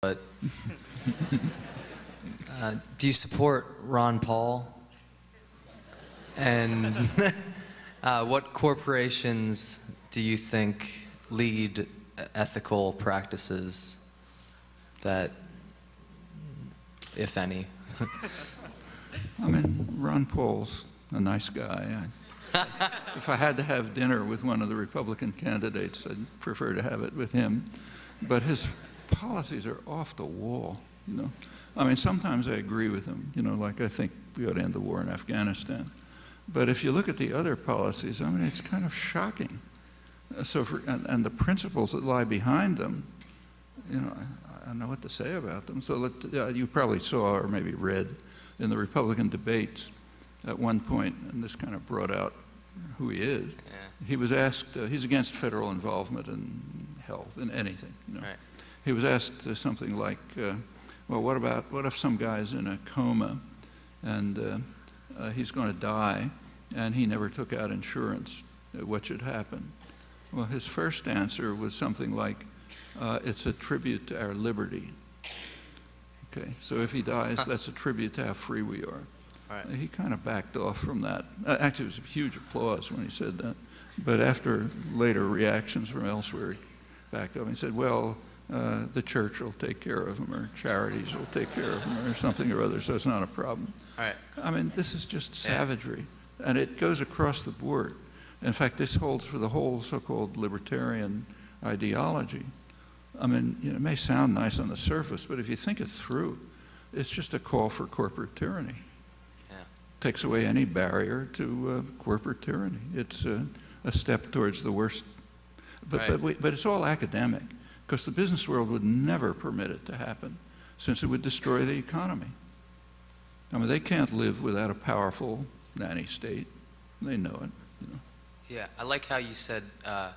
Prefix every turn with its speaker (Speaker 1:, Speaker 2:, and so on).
Speaker 1: but uh, do you support Ron Paul? And uh, what corporations do you think lead ethical practices that, if any?
Speaker 2: I mean, Ron Paul's a nice guy. I, if I had to have dinner with one of the Republican candidates, I'd prefer to have it with him. But his policies are off the wall, you know. I mean, sometimes I agree with them, you know, like I think we ought to end the war in Afghanistan. But if you look at the other policies, I mean, it's kind of shocking. Uh, so, for, and, and, the principles that lie behind them, you know, I, I don't know what to say about them. So let, uh, you probably saw or maybe read in the Republican debates at one point, and this kind of brought out who he is. Yeah. He was asked, uh, he's against federal involvement in health, in anything. You know? right. He was asked uh, something like, uh, well, what about, what if some guy's in a coma and uh, uh, he's going to die and he never took out insurance? What should happen? Well, his first answer was something like, it's a tribute to our liberty. Okay, so if he dies, that's a tribute to how free we are. Right. He kind of backed off from that. Uh, actually, it was a huge applause when he said that. But after later reactions from elsewhere, he backed off. and said, well, uh, the church will take care of them or charities will take care of them or something or other, so it's not a problem.
Speaker 1: Right.
Speaker 2: I mean, this is just savagery. Yeah. And it goes across the board. In fact, this holds for the whole so called libertarian ideology. I mean, you know, it may sound nice on the surface, but if you think it through, it's just a call for corporate tyranny. Yeah. Takes away any barrier to uh, corporate tyranny. It's uh, a step towards the worst. But, right. but, we, but it's all academic, because the business world would never permit it to happen, since it would destroy the economy. I mean, they can't live without a powerful nanny state. They know it. You know.
Speaker 1: Yeah, I like how you said. Uh,